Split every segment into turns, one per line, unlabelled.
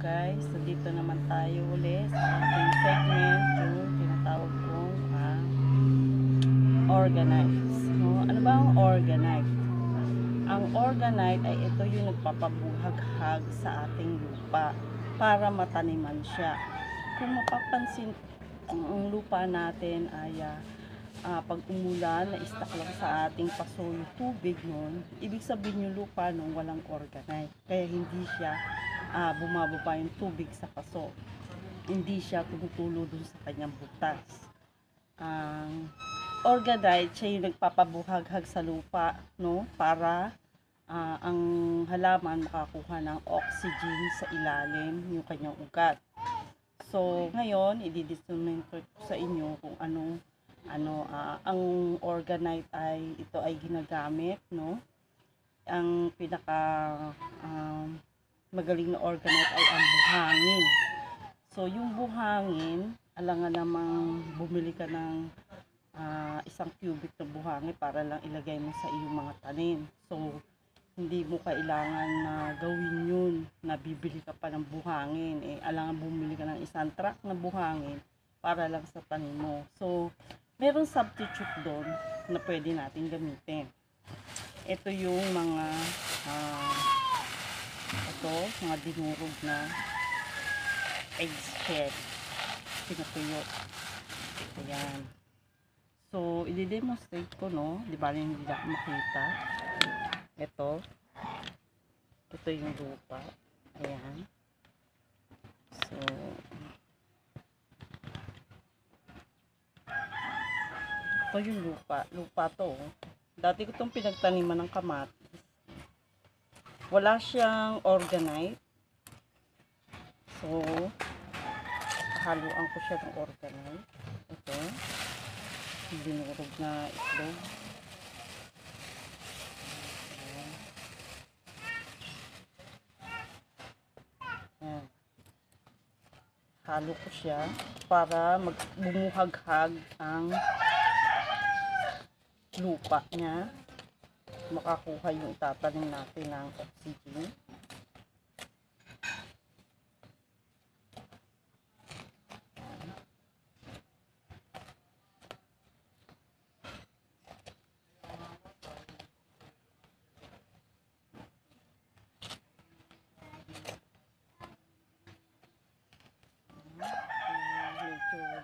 guys, so dito naman tayo ulit sa ating segment yung tinatawag kong ah, organize. No? Ano ba ang organize? Ang organite ay ito yung nagpapabuhaghag sa ating lupa para mataniman siya. Kung mapapansin, ang, lupa natin ay ah, ah, pag umulan, na-stuck lang sa ating paso yung tubig nun, ibig sabihin yung lupa nung walang organite. Kaya hindi siya ah, bumababa yung tubig sa paso. Hindi siya tumutulo dun sa kanyang butas. Ang organite, siya yung nagpapabuhaghag sa lupa, no? Para ah, ang halaman makakuha ng oxygen sa ilalim yung kanyang ugat. So, ngayon, i-demonstrate ko sa inyo kung ano ano ah, ang organite ay ito ay ginagamit no ang pinaka um, magaling na organite ay ang buhangin. So yung buhangin alangan namang bumili ka ng ah, isang cubic na buhangin para lang ilagay mo sa iyong mga tanim. So hindi mo kailangan na gawin yun. Na bibili ka pa ng buhangin. Eh alangan bumili ka ng isang truck na buhangin para lang sa tanim mo. So meron substitute doon na pwede natin gamitin. Ito yung mga ah, ito, mga dinurog na eggshell. Pinutuyo. Ayan. So, i-demonstrate ko, no? Di ba hindi na makita? Ito. Ito yung lupa. Ayan. So, Ito yung lupa. Lupa to. oh. Dati ko itong pinagtaniman ng kamatis. Wala siyang organite. So, haluan ko siya ng organite. Ito. Dinurog na itlog. Ayan. Halo ko siya para magbumuhaghag ang lupa niya makakuha yung itatanim natin ng oxygen.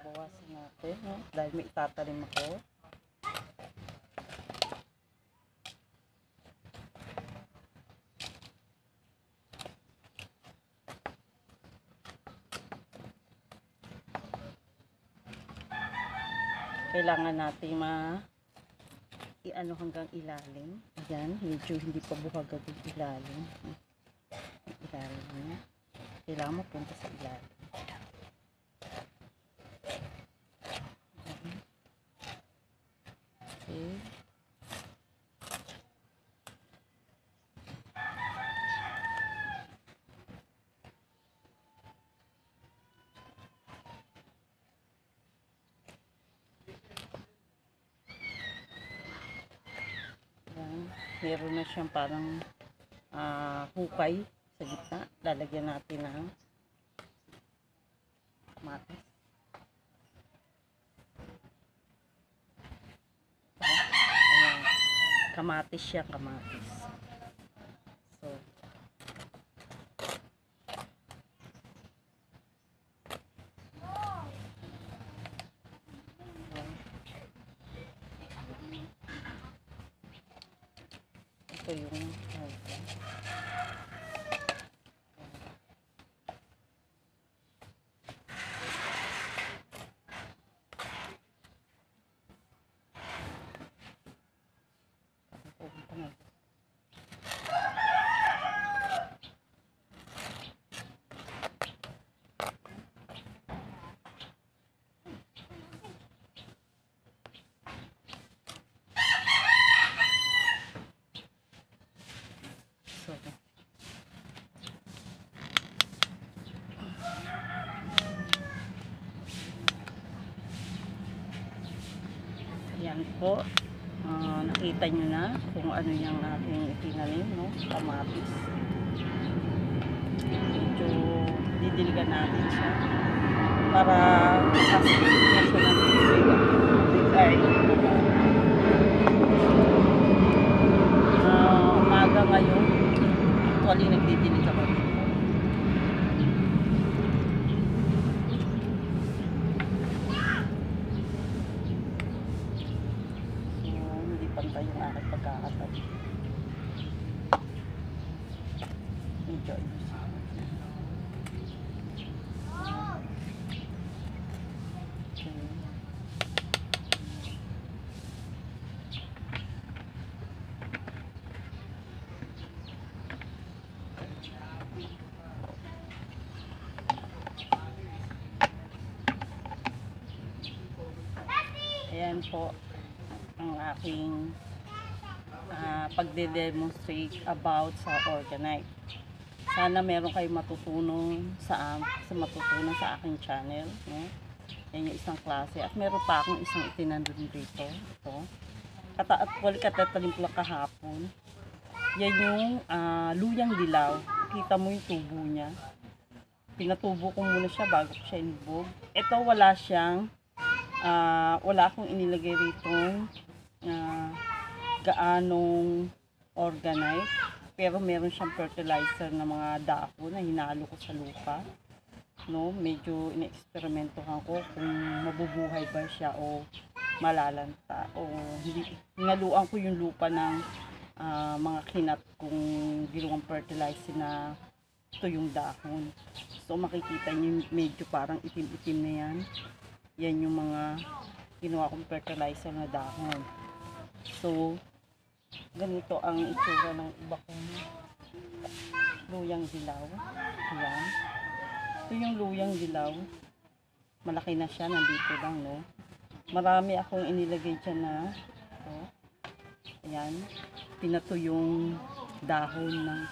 Bawasan natin no? dahil may itatanim ako kailangan natin ma i-ano hanggang ilalim. Ayan, medyo hindi pa buhagag yung ilalim. Ilalim niya. Kailangan mapunta sa ilalim. Ayan. Okay. Ayan. Meron na siyang parang ah, hukay sa gitna. Lalagyan natin ng kamatis. Kamatis siya, kamatis. So, ito yung Pupunta na. So, Yan po. Ah, nakita nyo na kung ano yung ating itinanim, no? Kamatis. Medyo didiligan natin siya para makasigil na siya ng tubig ay ah, umaga ngayon actually nagdidilig ako so hindi pantay ayusin Okay. Ayan po ang aking ah, pagde-demonstrate about sa Organite. Sana meron kayong matutunan sa, sa matutunan sa aking channel. No? Yan yung isang klase. At meron pa akong isang itinandun dito. Ito. Kata at wali katatalim ko lang kahapon. Yan yung ah, luyang dilaw. Kita mo yung tubo niya. Pinatubo ko muna siya bago ko siya inibog. Ito wala siyang ah, wala akong inilagay rito ah, gaanong organite pero meron siyang fertilizer na mga dako na hinalo ko sa lupa no? Medyo ina-eksperimentohan ko kung mabubuhay ba siya o malalanta o hindi. Hinaluan ko yung lupa ng ah, mga kinat kung ginawang fertilizer na ito yung dahon. So makikita niyo medyo parang itim-itim na yan. Yan yung mga ginawa kong fertilizer na dahon. So, ganito ang itsura ng iba kong luyang dilaw. Ayan. Ito yung luyang dilaw. Malaki na siya, nandito lang, no? Marami akong inilagay dyan na, ito. Ayan. Pinato yung dahon ng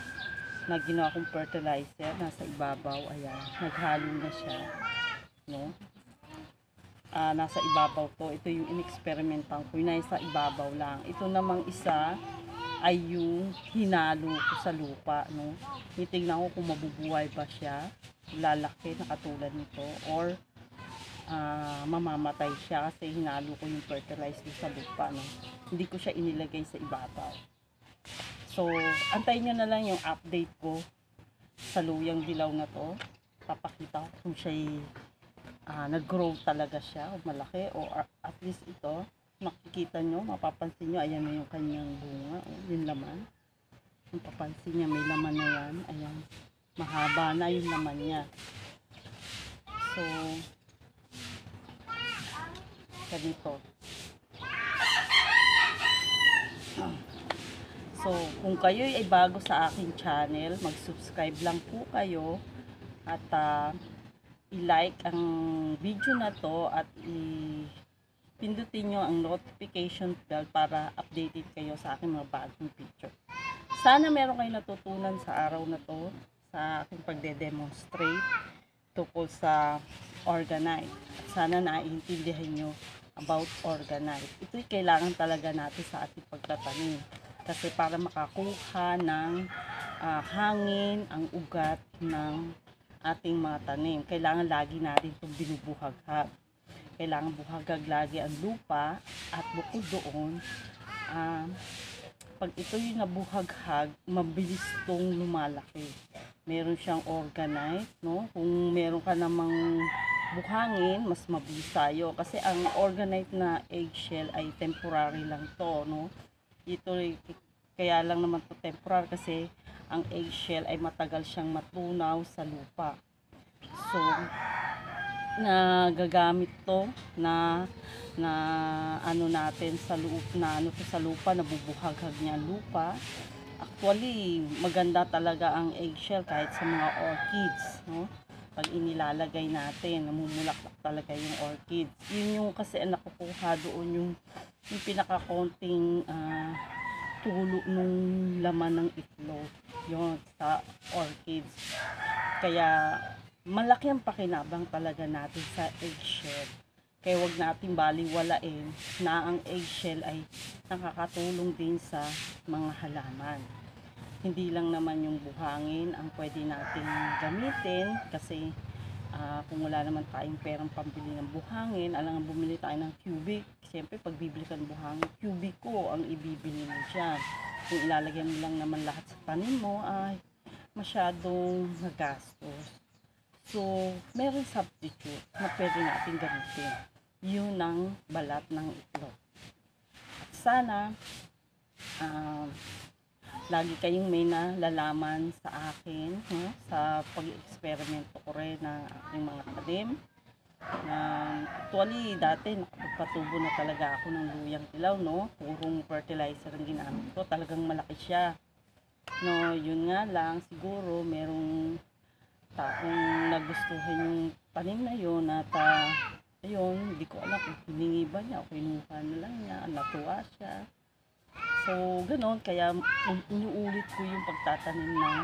na ginawa kong fertilizer nasa ibabaw. Ayan. Naghalo na siya. No? Ah, nasa ibabaw to. Ito yung inexperimentan ko. Yung nasa ibabaw lang. Ito namang isa ay yung hinalo ko sa lupa. No? Titignan ko kung mabubuhay ba siya. Lalaki na katulad nito. Or ah, mamamatay siya kasi hinalo ko yung fertilizer sa lupa. No? Hindi ko siya inilagay sa ibabaw. So, antayin nyo na lang yung update ko sa luyang dilaw na to. Papakita ko kung siya'y ah, nag-grow talaga siya o malaki o at least ito makikita nyo, mapapansin nyo ayan na yung kanyang bunga o yung laman. Mapapansin niya may laman na yan ayan, mahaba na yung laman niya. So ganito. So kung kayo ay bago sa aking channel mag-subscribe lang po kayo. At ah, i-like ang video na to at i pindutin nyo ang notification bell para updated kayo sa aking mga bagong picture. Sana meron kayo natutunan sa araw na to sa aking pagde-demonstrate tungkol sa organite. Sana naiintindihan nyo about organite. Ito'y kailangan talaga natin sa ating pagtatanim. Kasi para makakuha ng ah, hangin, ang ugat ng ating mga tanim. Kailangan lagi natin itong binubuhaghag. Kailangan buhagag lagi ang lupa at bukod doon, ah, pag ito yung nabuhaghag, mabilis itong lumalaki. Meron siyang organite, no? Kung meron ka namang buhangin, mas mabilis tayo. Kasi ang organite na eggshell ay temporary lang to, no? Ito, kaya lang naman to temporary kasi ang eggshell ay matagal siyang matunaw sa lupa. So, nagagamit to na na ano natin sa lupa na ano to sa lupa nabubuhaghag niya lupa. Actually maganda talaga ang eggshell kahit sa mga orchids no? Pag inilalagay natin namumulaklak talaga yung orchids. Yun yung kasi nakukuha doon yung yung pinakakonting ah, tulo nung laman ng itlog yun sa orchids kaya malaki ang pakinabang talaga natin sa eggshell. Kaya wag natin baliwalain na ang eggshell ay nakakatulong din sa mga halaman. hindi lang naman yung buhangin ang pwede nating gamitin kasi ah, kung wala naman tayong perang pambili ng buhangin, alang bumili tayo ng cubic. Siyempre, pag bibili ka ng buhangin, cubic ko ang ibibili mo dyan. Kung ilalagyan mo lang naman lahat sa tanim mo, ay masyadong nagastos. So, meron substitute na pwede natin gamitin. Yun ang balat ng itlog. At sana, um, lagi kayong may nalalaman sa akin no? sa pag-eksperimento ko rin ng aking mga talim. Na actually, dati nakapagpatubo na talaga ako ng luyang dilaw, no? Purong fertilizer ang ginamit ko. Talagang malaki siya. No, yun nga lang, siguro merong taong nagustuhan yung tanim na yun at ah, ayun, hindi ko alam kung hiningi ba niya o kinuha na lang niya, natuwa siya. So, ganoon, kaya in- inuulit ko yung pagtatanim ng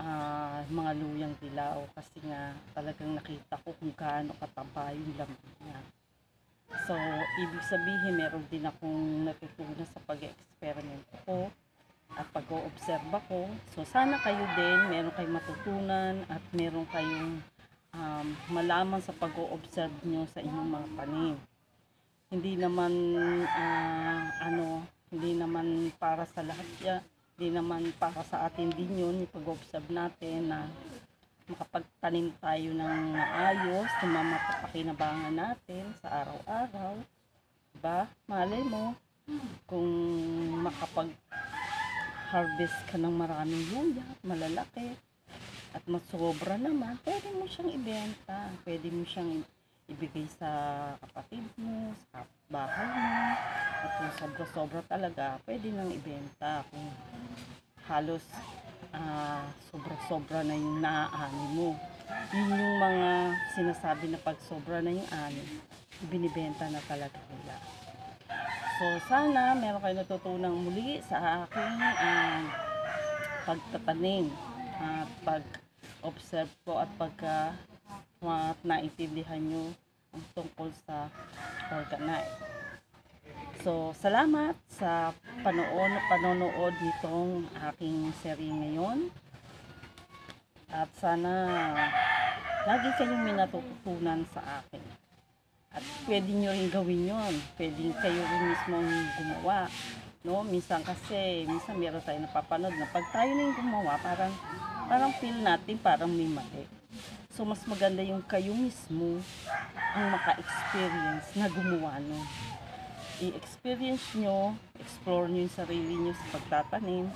ah, mga luyang dilaw kasi nga talagang nakita ko kung gaano kataba yung laman niya. So, ibig sabihin, meron din akong natutunan sa pag-eksperimento ko at pag-oobserba ko. So, sana kayo din, meron kayong matutunan at meron kayong um, malaman sa pag-oobserve nyo sa inyong mga tanim. Hindi naman, ah, ano, hindi naman para sa lahat yan. Hindi naman para sa atin din yun, yung pag-observe natin na makapagtanim tayo ng maayos, na mapapakinabangan natin sa araw-araw. Diba? Malay mo, kung makapag harvest ka ng maraming luya, malalaki, at masobra naman, pwede mo siyang ibenta. Pwede mo siyang ibigay sa kapatid mo, sa bahay mo. At sobra-sobra talaga, pwede nang ibenta. Kung halos ah, sobra-sobra na yung naaani mo. Yun yung mga sinasabi na pag sobra na yung ani, binibenta na talaga nila. So, sana meron kayo natutunang muli sa aking ah, pagtatanim at pag-observe ko at pagka uh, naintindihan nyo ang tungkol sa organite. So, salamat sa panood, panonood nitong aking seri ngayon. At sana lagi kayong may natututunan sa akin. At pwede nyo rin gawin yon. Pwede kayo rin mismo gumawa. No? Minsan kasi, minsan meron tayo napapanood na pag tayo na yung gumawa, parang, parang feel natin parang may mali. So, mas maganda yung kayo mismo ang maka-experience na gumawa nun. I-experience nyo, explore nyo yung sarili nyo sa pagtatanim.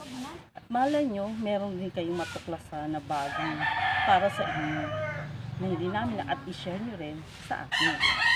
At malay nyo, meron din kayong matuklasan na bagong para sa inyo na hindi namin at i-share nyo rin sa akin.